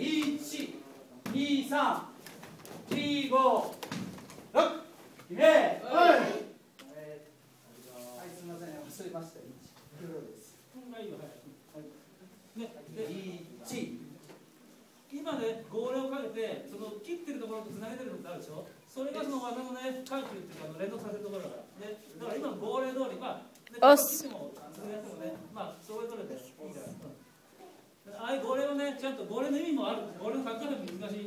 1、2、3、4、5、6、決め、はい、はい、すみません、忘れました、1、0です。はい。ね、で、1、ね号令をかけてその切ってるところとつなげてるのってあるでしょ？それがその技のね緩急っていうかあの連動させるところだから。ねだから今の号令通りまあ、ね、あ切ってもつなげてもねまあそれぞれていいじゃない？ですかああいう号令をねちゃんと号令の意味もある。号令の書き方も難しい。